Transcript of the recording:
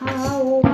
啊我